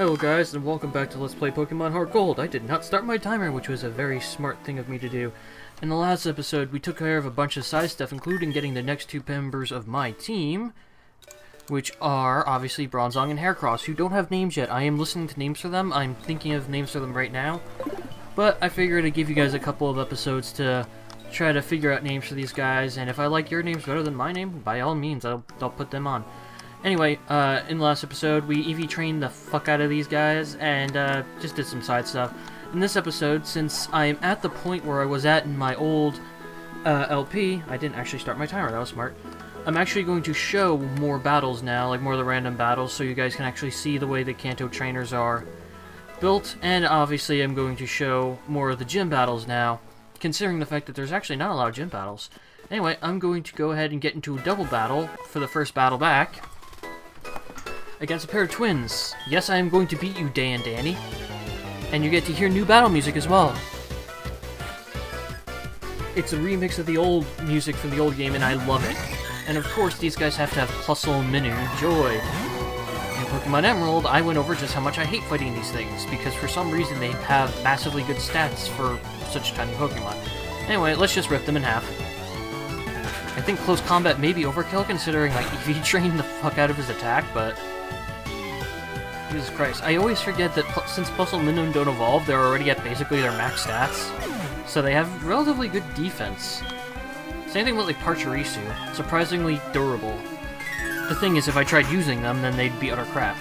Hello guys, and welcome back to Let's Play Pokemon Heart Gold. I did not start my timer, which was a very smart thing of me to do. In the last episode, we took care of a bunch of side stuff, including getting the next two members of my team, which are, obviously, Bronzong and Heracross, who don't have names yet. I am listening to names for them. I'm thinking of names for them right now. But I figured I'd give you guys a couple of episodes to try to figure out names for these guys, and if I like your names better than my name, by all means, I'll, I'll put them on. Anyway, uh, in the last episode, we EV trained the fuck out of these guys and uh, just did some side stuff. In this episode, since I am at the point where I was at in my old uh, LP, I didn't actually start my timer, that was smart. I'm actually going to show more battles now, like more of the random battles, so you guys can actually see the way the Kanto trainers are built, and obviously I'm going to show more of the gym battles now, considering the fact that there's actually not a lot of gym battles. Anyway, I'm going to go ahead and get into a double battle for the first battle back against a pair of twins. Yes, I am going to beat you, Dan Danny. And you get to hear new battle music as well. It's a remix of the old music from the old game, and I love it. And of course, these guys have to have Plusle, Minun, Joy. In Pokemon Emerald, I went over just how much I hate fighting these things, because for some reason they have massively good stats for such tiny Pokemon. Anyway, let's just rip them in half. I think close combat may be overkill considering like EV trained the fuck out of his attack, but Jesus Christ. I always forget that since Plusle Minun don't evolve, they're already at basically their max stats. So they have relatively good defense. Same thing with like Pachirisu. Surprisingly durable. The thing is, if I tried using them, then they'd be utter crap.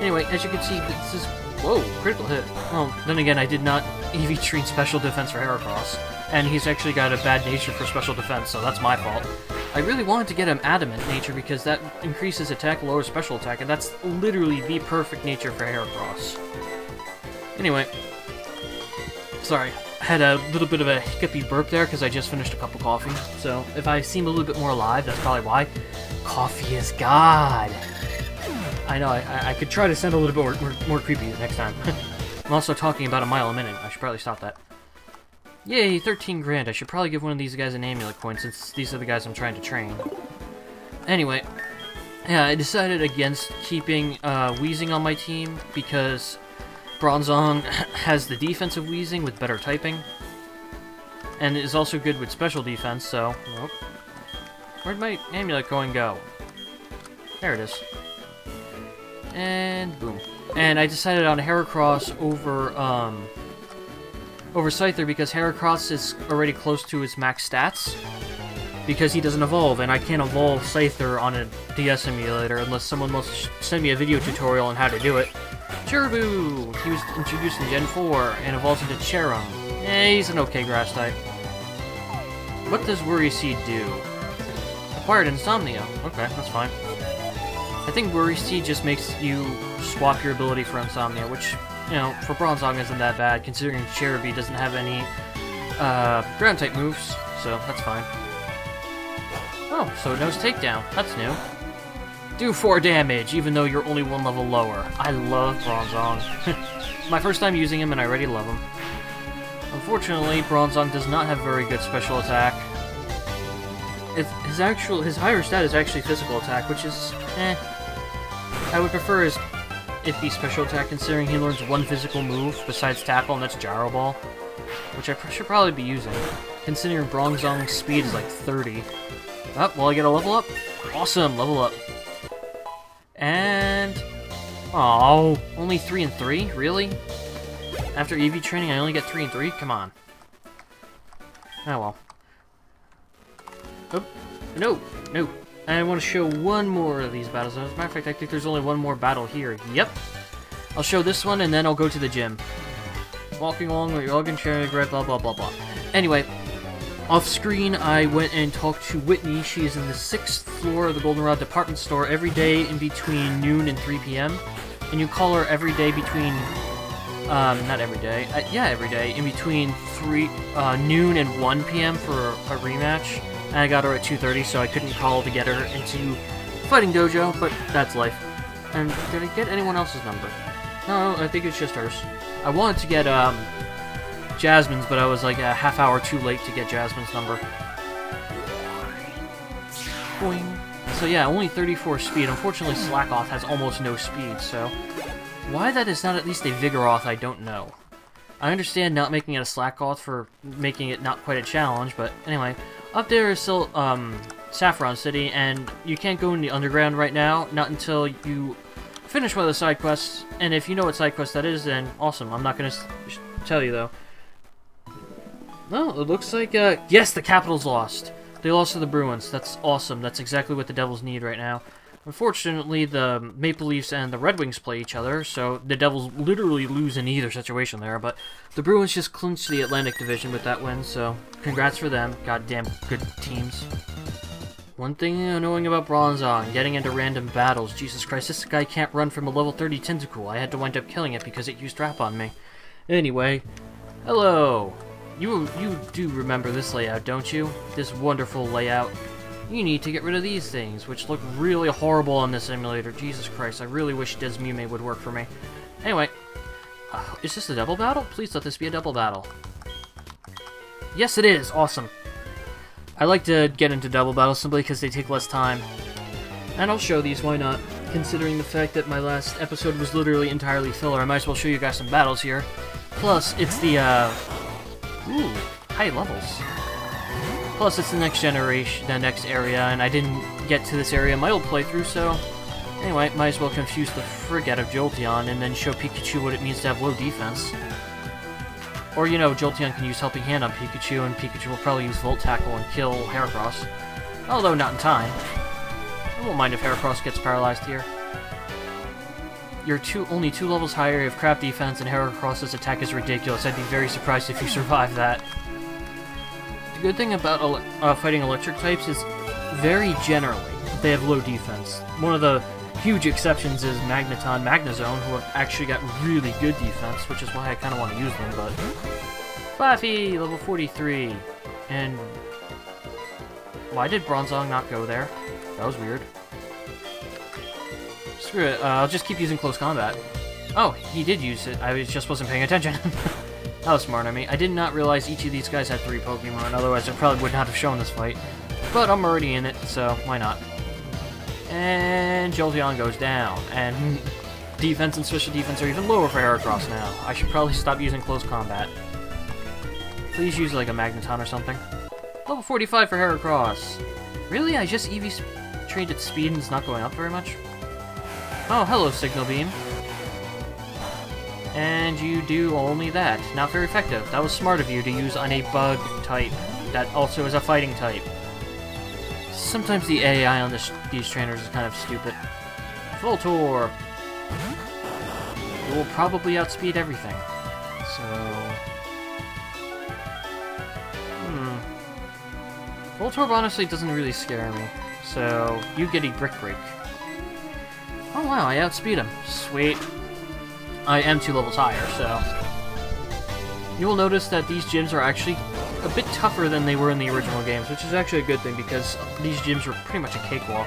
Anyway, as you can see, this is... Whoa, critical hit. Well, then again, I did not EV treat special defense for Heracross. And he's actually got a bad nature for special defense, so that's my fault. I really wanted to get him Adamant Nature because that increases attack, lowers special attack, and that's literally the perfect nature for Heracross. Anyway, sorry, I had a little bit of a hiccupy burp there because I just finished a cup of coffee, so if I seem a little bit more alive, that's probably why. Coffee is God! I know, I, I could try to sound a little bit more, more, more creepy next time. I'm also talking about a mile a minute, I should probably stop that. Yay, 13 grand. I should probably give one of these guys an amulet coin since these are the guys I'm trying to train. Anyway, yeah, I decided against keeping uh, Weezing on my team because Bronzong has the defensive Weezing with better typing. And is also good with special defense, so... Whoop. Where'd my amulet coin go? There it is. And boom. And I decided on Heracross over, um, over Scyther because Heracross is already close to his max stats. Because he doesn't evolve, and I can't evolve Scyther on a DS emulator unless someone must send me a video tutorial on how to do it. Cherubi! He was introduced in Gen 4 and evolves into Cherrim. Eh, he's an okay grass type. What does Worry Seed do? Acquired Insomnia. Okay, that's fine. I think Worry Seed just makes you swap your ability for Insomnia, which you know, for Bronzong isn't that bad, considering Cherubi doesn't have any uh, ground-type moves, so that's fine. Oh, so it knows Takedown. That's new. Do 4 damage, even though you're only one level lower. I love Bronzong. My first time using him, and I already love him. Unfortunately, Bronzong does not have very good special attack. his actual, his higher stat is actually physical attack, which is, eh. I would prefer his be special attack considering he learns one physical move besides Tackle, and that's Gyro Ball. Which I should probably be using, considering Bronzong's speed is like 30. Oh, well, I get a level up? Awesome, level up. And... Oh, only 3 and 3? Really? After EV training, I only get 3 and 3? Come on. Oh well. Oh, no, no. I want to show one more of these battles. As a matter of fact, I think there's only one more battle here. Yep. I'll show this one, and then I'll go to the gym. Walking along with your Logan sharing blah blah blah blah. Anyway, off screen, I went and talked to Whitney. She is in the sixth floor of the Goldenrod department store every day in between noon and 3 p.m. And you call her every day between, um, not every day, uh, yeah, every day, in between 3, uh, noon and 1 p.m. for a rematch. And I got her at 2.30, so I couldn't call to get her into Fighting Dojo, but that's life. And did I get anyone else's number? No, I think it's just hers. I wanted to get, um, Jasmine's, but I was like a half hour too late to get Jasmine's number. Boing. So yeah, only 34 speed. Unfortunately, Slakoth has almost no speed, so... Why that is not at least a Vigoroth, I don't know. I understand not making it a Slakoth for making it not quite a challenge, but anyway. Up there is still, um, Saffron City, and you can't go in the underground right now, not until you finish one of the side quests, and if you know what side quest that is, then awesome. I'm not gonna tell you, though. No, it looks like, uh, yes, the Capitals lost. They lost to the Bruins. That's awesome. That's exactly what the Devils need right now. Unfortunately, the Maple Leafs and the Red Wings play each other, so the Devils literally lose in either situation there, but the Bruins just clinched the Atlantic Division with that win, so congrats for them. Goddamn good teams. One thing annoying about Bronzong, getting into random battles. Jesus Christ, this guy can't run from a level 30 Tentacool. I had to wind up killing it because it used Wrap on me. Anyway, hello. You you do remember this layout, don't you? This wonderful layout. You need to get rid of these things, which look really horrible on this emulator. Jesus Christ, I really wish Desmume would work for me. Anyway, uh, is this a double battle? Please let this be a double battle. Yes, it is. Awesome. I like to get into double battles simply because they take less time. And I'll show these, why not? Considering the fact that my last episode was literally entirely filler, I might as well show you guys some battles here. Plus, it's the, uh, Ooh, high levels. Plus, it's the next generation, the next area, and I didn't get to this area in my old playthrough, so... Anyway, might as well confuse the frig out of Jolteon and then show Pikachu what it means to have low defense. Or, you know, Jolteon can use Helping Hand on Pikachu, and Pikachu will probably use Volt Tackle and kill Heracross. Although not in time. I won't mind if Heracross gets paralyzed here. You're two, only two levels higher, you have crap defense, and Heracross's attack is ridiculous. I'd be very surprised if you survive that. The good thing about ele uh, fighting electric types is, very generally, they have low defense. One of the huge exceptions is Magneton, Magnezone, who have actually got really good defense, which is why I kind of want to use them, but... Fluffy, level 43. And... Why did Bronzong not go there? That was weird. Screw it, uh, I'll just keep using close combat. Oh, he did use it. I just wasn't paying attention. that was smart of me. I did not realize each of these guys had three Pokemon, otherwise I probably would not have shown this fight. But I'm already in it, so why not? And Jolteon goes down, and defense and special defense are even lower for Heracross now. I should probably stop using close combat. Please use like a Magneton or something. Level 45 for Heracross. Really? I just EV trained its speed and it's not going up very much? Oh, hello, Signal Beam. And you do only that. Not very effective. That was smart of you to use on a bug type that also is a fighting type. Sometimes the AI on this, these trainers is kind of stupid. Voltorb! It will probably outspeed everything. So... Hmm. Voltorb honestly doesn't really scare me. So, you get a Brick Break. Oh wow, I outspeed him. Sweet. I am two levels higher, so... You will notice that these gyms are actually a bit tougher than they were in the original games, which is actually a good thing because these gyms were pretty much a cakewalk.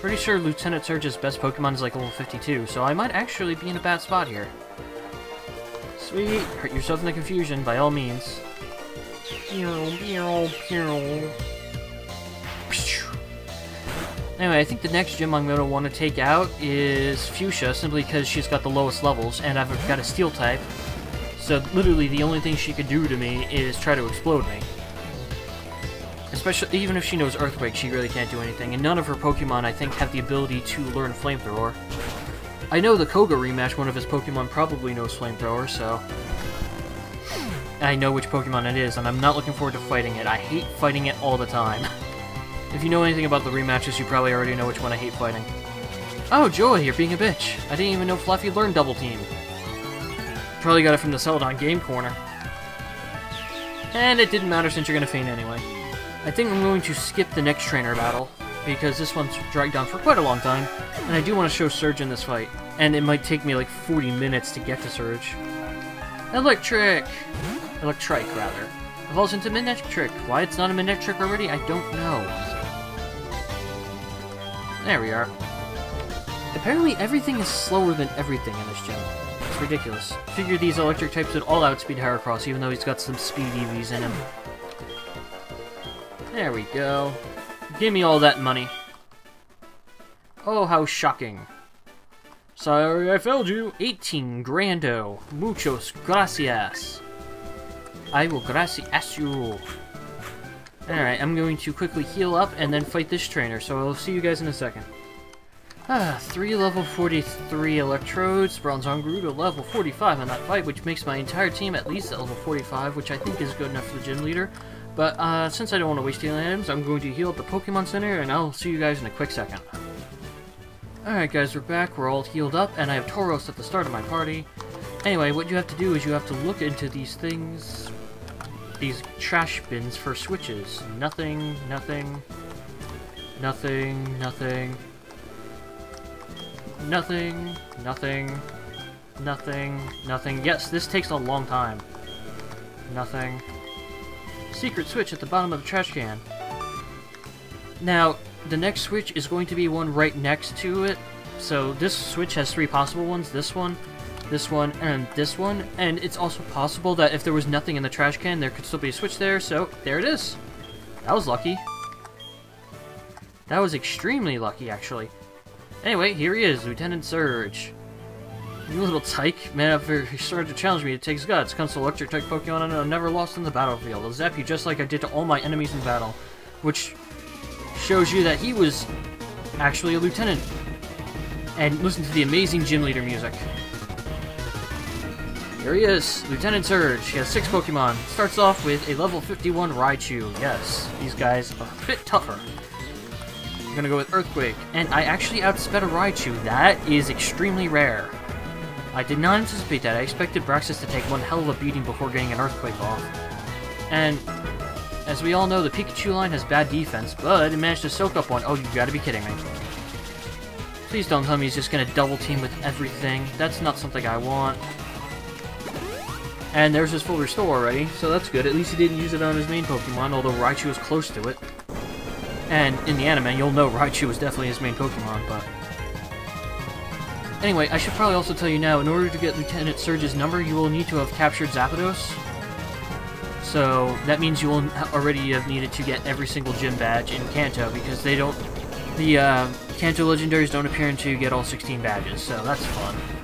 Pretty sure Lieutenant Surge's best Pokemon is like level 52, so I might actually be in a bad spot here. Sweet! Hurt yourself in the confusion, by all means. Pew, pew, pew. Anyway, I think the next gym I'm going to want to take out is Fuchsia, simply because she's got the lowest levels, and I've got a Steel type. So literally the only thing she could do to me is try to explode me. Especially, even if she knows Earthquake, she really can't do anything, and none of her Pokemon, I think, have the ability to learn Flamethrower. I know the Koga rematch, one of his Pokemon probably knows Flamethrower, so... I know which Pokemon it is, and I'm not looking forward to fighting it. I hate fighting it all the time. If you know anything about the rematches, you probably already know which one I hate fighting. Oh, Joy, you're being a bitch. I didn't even know Fluffy learned Double Team. Probably got it from the Celadon Game Corner. And it didn't matter since you're gonna faint anyway. I think I'm going to skip the next trainer battle, because this one's dragged on for quite a long time, and I do want to show Surge in this fight. And it might take me like 40 minutes to get to Surge. Electric! Electrike, rather. Evolves into Manectric. Why it's not a Manectric already, I don't know. There we are. Apparently everything is slower than everything in this gym. It's ridiculous. Figure these electric types would all outspeed Heracross, even though he's got some speed EVs in him. There we go. Give me all that money. Oh, how shocking. Sorry I failed you. 18 Grando. Muchos gracias. I will gracias you. Alright, I'm going to quickly heal up and then fight this trainer, so I'll see you guys in a second. Ah, three level 43 electrodes, Bronzong grew to level 45 on that fight, which makes my entire team at least at level 45, which I think is good enough for the gym leader. But uh, since I don't want to waste healing items, I'm going to heal up the Pokemon Center, and I'll see you guys in a quick second. Alright guys, we're back, we're all healed up, and I have Tauros at the start of my party. Anyway, what you have to do is you have to look into these things, these trash bins for switches. Nothing, nothing, nothing, nothing. Nothing, nothing, nothing, nothing. Yes, this takes a long time. Nothing. Secret switch at the bottom of the trash can. Now, the next switch is going to be one right next to it. So this switch has three possible ones. This one, this one, and this one. And it's also possible that if there was nothing in the trash can, there could still be a switch there. So there it is. That was lucky. That was extremely lucky, actually. Anyway, here he is, Lieutenant Surge. You little tyke. Man, after he started to challenge me, it takes guts. Comes to electric type Pokemon and I'm never lost in the battlefield. I'll zap you just like I did to all my enemies in battle. Which shows you that he was actually a lieutenant. And listen to the amazing gym leader music. Here he is, Lieutenant Surge. He has six Pokemon. Starts off with a level 51 Raichu. Yes, these guys are a bit tougher I'm gonna go with Earthquake. And I actually outsped a Raichu. That is extremely rare. I did not anticipate that. I expected Braxis to take one hell of a beating before getting an Earthquake off. And, as we all know, the Pikachu line has bad defense, but it managed to soak up one. Oh, you gotta be kidding me. Please don't tell me he's just gonna double team with everything. That's not something I want. And there's his full restore already, so that's good. At least he didn't use it on his main Pokemon, although Raichu was close to it. And in the anime, you'll know Raichu is definitely his main Pokemon, but... Anyway, I should probably also tell you now, in order to get Lieutenant Surge's number, you will need to have captured Zapdos. So, that means you will already have needed to get every single gym badge in Kanto, because they don't... The, uh, Kanto Legendaries don't appear until you get all 16 badges, so that's fun.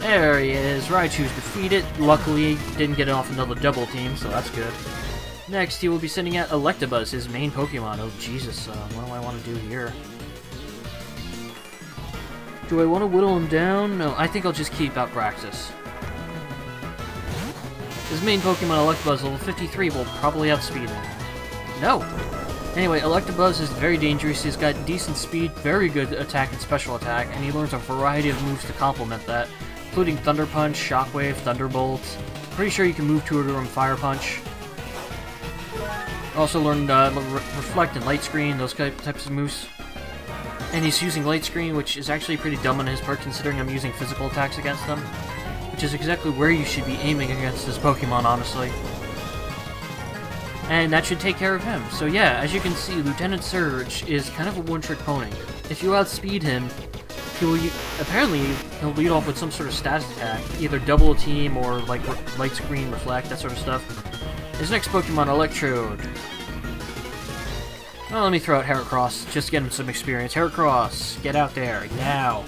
There he is, Raichu's defeated. Luckily, didn't get off another double team, so that's good. Next, he will be sending out Electabuzz, his main Pokemon. Oh, Jesus, uh, what do I want to do here? Do I want to whittle him down? No, I think I'll just keep out Braxis. His main Pokemon, Electabuzz, level 53, will probably outspeed him. No! Anyway, Electabuzz is very dangerous, he's got decent speed, very good attack and special attack, and he learns a variety of moves to complement that, including Thunder Punch, Shockwave, Thunderbolt. Pretty sure you can move to it from Fire Punch. Also learned uh, re Reflect and Light Screen, those types of moves. And he's using Light Screen, which is actually pretty dumb on his part considering I'm using physical attacks against them. Which is exactly where you should be aiming against this Pokemon, honestly. And that should take care of him. So yeah, as you can see, Lieutenant Surge is kind of a one-trick pony. If you outspeed him, he will apparently he'll lead off with some sort of status attack, either double team or like light screen, reflect, that sort of stuff. His next Pokemon, Electrode. Well, let me throw out Heracross, just to get him some experience. Heracross, get out there, now.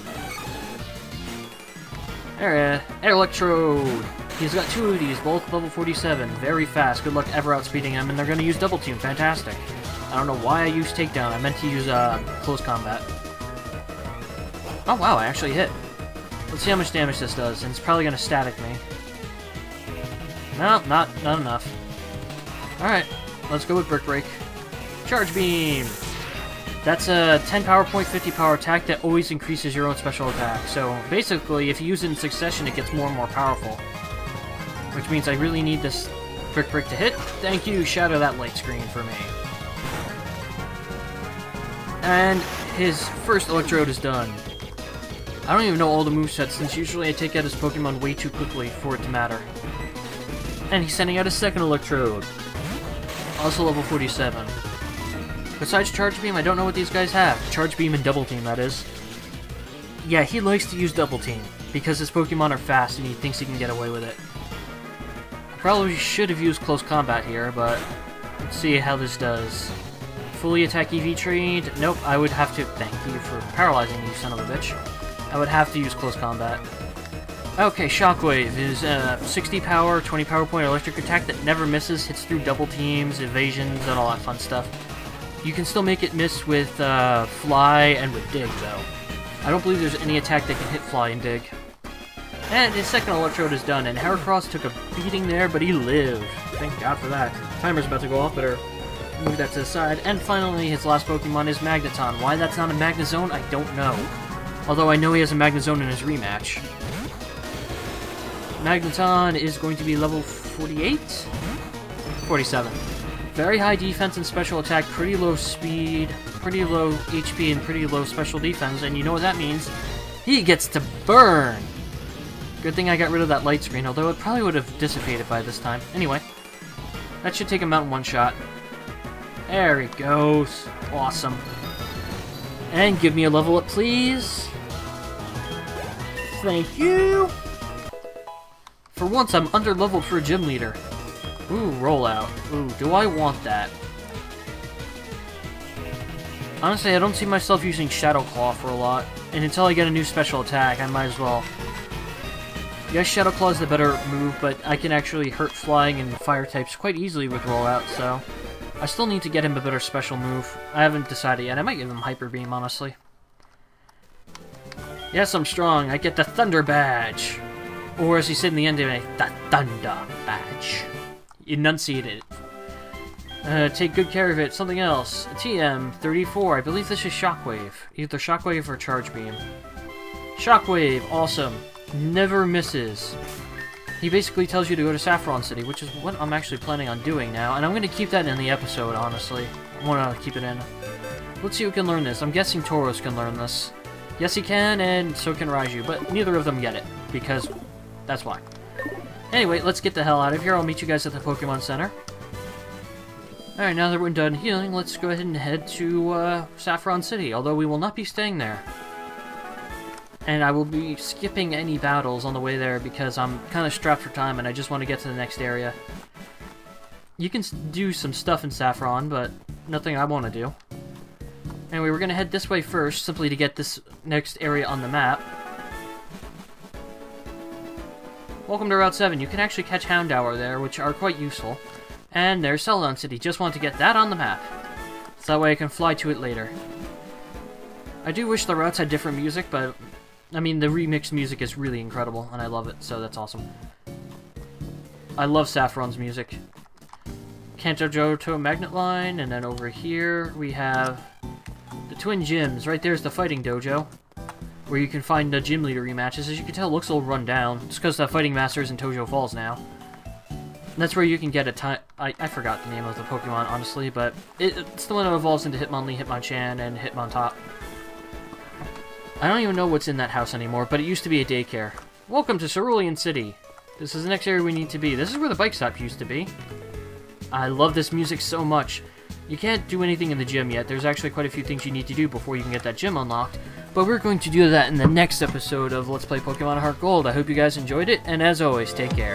There, Electrode. He's got two of these, both level 47. Very fast. Good luck ever outspeeding him, and they're going to use Double Team. Fantastic. I don't know why I used Takedown. I meant to use uh, Close Combat. Oh, wow, I actually hit. Let's see how much damage this does, and it's probably to static me. No, not, not enough. Alright, let's go with Brick Break. Charge Beam! That's a 10 power point, 50 power attack that always increases your own special attack. So basically, if you use it in succession, it gets more and more powerful. Which means I really need this Brick Break to hit. Thank you, shadow that light screen for me. And his first Electrode is done. I don't even know all the movesets, since usually I take out his Pokemon way too quickly for it to matter. And he's sending out a second Electrode also level 47. Besides Charge Beam, I don't know what these guys have. Charge Beam and Double Team, that is. Yeah, he likes to use Double Team, because his Pokemon are fast and he thinks he can get away with it. I probably should have used Close Combat here, but let's see how this does. Fully attack EV trained? Nope, I would have to thank you for paralyzing you, son of a bitch. I would have to use close combat. Okay, Shockwave is a 60 power, 20 power point electric attack that never misses, hits through double teams, evasions, and all that fun stuff. You can still make it miss with uh, Fly and with Dig, though. I don't believe there's any attack that can hit Fly and Dig. And his second Electrode is done, and Heracross took a beating there, but he lived. Thank God for that. Timer's about to go off, better move that to the side. And finally, his last Pokemon is Magneton. Why that's not a Magnezone, I don't know. Although I know he has a Magnezone in his rematch. Magneton is going to be level 48? 47. Very high defense and special attack, pretty low speed, pretty low HP, and pretty low special defense, and you know what that means? He gets to burn! Good thing I got rid of that light screen, although it probably would have dissipated by this time. Anyway, that should take him out in one shot. There he goes. Awesome. And give me a level up, please. Thank you. For once, I'm under-leveled for a gym leader. Ooh, rollout. Ooh, do I want that? Honestly, I don't see myself using Shadow Claw for a lot. And until I get a new special attack, I might as well. Yes, Shadow Claw is the better move, but I can actually hurt flying and fire types quite easily with rollout, so... I still need to get him a better special move. I haven't decided yet. I might give him Hyper Beam, honestly. Yes, I'm strong. I get the Thunder Badge. Or as he said in the end, of it, the Thunder Badge. Enunciated. Uh, take good care of it. Something else. TM34. I believe this is Shockwave. Either Shockwave or Charge Beam. Shockwave. Awesome. Never misses. He basically tells you to go to Saffron City, which is what I'm actually planning on doing now, and I'm going to keep that in the episode, honestly. I want to keep it in. Let's see who can learn this. I'm guessing Tauros can learn this. Yes, he can, and so can Raiju, but neither of them get it, because that's why. Anyway, let's get the hell out of here. I'll meet you guys at the Pokemon Center. Alright, now that we're done healing, let's go ahead and head to uh, Saffron City, although we will not be staying there. And I will be skipping any battles on the way there because I'm kind of strapped for time and I just want to get to the next area. You can do some stuff in Saffron, but nothing I want to do. Anyway, we're to head this way first, simply to get this next area on the map. Welcome to Route 7. You can actually catch Houndour there, which are quite useful. And there's Celadon City. Just want to get that on the map. So that way I can fly to it later. I do wish the routes had different music, but I mean, the remixed music is really incredible, and I love it, so that's awesome. I love Saffron's music. Kanto Johto Magnet Line, and then over here we have Twin Gyms. Right there's the Fighting Dojo, where you can find the gym leader rematches. As you can tell, it looks a little run down. It's because the Fighting Master is in Tohjo Falls now. And that's where you can get a time. I, I forgot the name of the Pokemon, honestly, but it, it's the one that evolves into Hitmonlee, Hitmonchan, and Hitmontop. I don't even know what's in that house anymore, but it used to be a daycare. Welcome to Cerulean City. This is the next area we need to be. This is where the bike stop used to be. I love this music so much. You can't do anything in the gym yet. There's actually quite a few things you need to do before you can get that gym unlocked. But we're going to do that in the next episode of Let's Play Pokemon Heart Gold. I hope you guys enjoyed it, and as always, take care.